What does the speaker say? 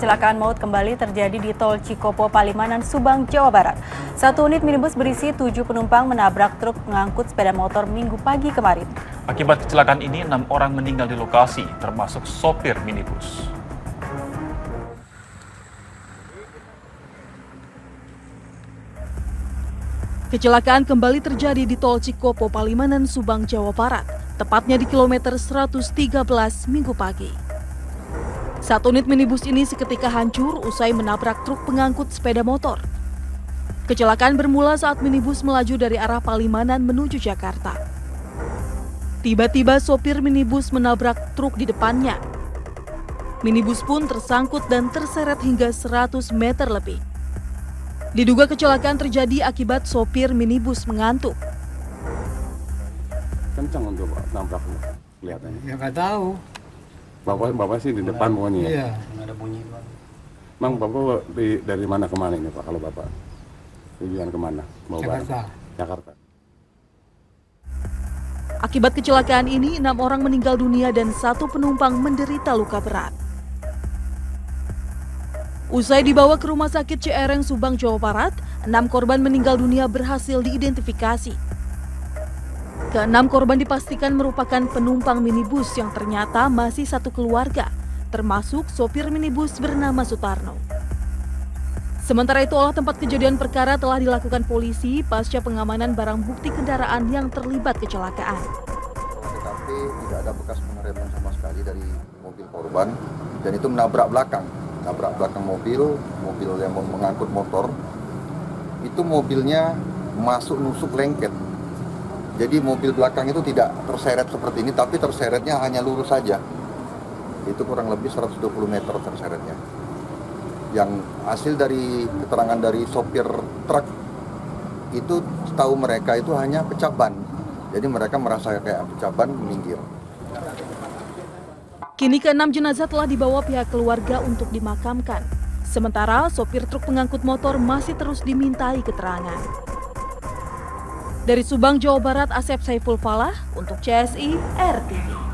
kecelakaan maut kembali terjadi di tol Cikopo, Palimanan, Subang, Jawa Barat. Satu unit minibus berisi tujuh penumpang menabrak truk pengangkut sepeda motor minggu pagi kemarin. Akibat kecelakaan ini, enam orang meninggal di lokasi, termasuk sopir minibus. Kecelakaan kembali terjadi di tol Cikopo, Palimanan, Subang, Jawa Barat, tepatnya di kilometer 113 minggu pagi. Satu unit minibus ini seketika hancur usai menabrak truk pengangkut sepeda motor. Kecelakaan bermula saat minibus melaju dari arah Palimanan menuju Jakarta. Tiba-tiba sopir minibus menabrak truk di depannya. Minibus pun tersangkut dan terseret hingga 100 meter lebih. Diduga kecelakaan terjadi akibat sopir minibus mengantuk. kencang untuk nabrak kelihatannya. Ya nggak tahu. Bapak bapak sih di depan pokoknya. ya. Iya. Bang bapak di, dari mana ke mana ini pak kalau bapak tujuan ke mana? Mau barang? Jakarta. Jakarta. Akibat kecelakaan ini, enam orang meninggal dunia dan satu penumpang menderita luka berat. Usai dibawa ke Rumah Sakit Cihereng Subang, Jawa Barat, enam korban meninggal dunia berhasil diidentifikasi. Keenam korban dipastikan merupakan penumpang minibus yang ternyata masih satu keluarga, termasuk sopir minibus bernama Sutarno. Sementara itu, olah tempat kejadian perkara telah dilakukan polisi pasca pengamanan barang bukti kendaraan yang terlibat kecelakaan. TKP tidak ada bekas pengereman sama sekali dari mobil korban dan itu menabrak belakang nabrak belakang mobil mobil yang mengangkut motor itu mobilnya masuk nusuk lengket jadi mobil belakang itu tidak terseret seperti ini tapi terseretnya hanya lurus saja itu kurang lebih 120 meter terseretnya yang hasil dari keterangan dari sopir truk itu tahu mereka itu hanya pecah ban jadi mereka merasa kayak pecah ban minggir Kini keenam jenazah telah dibawa pihak keluarga untuk dimakamkan. Sementara sopir truk pengangkut motor masih terus dimintai keterangan. Dari Subang, Jawa Barat, Asep Saiful Falah untuk CSI RTV.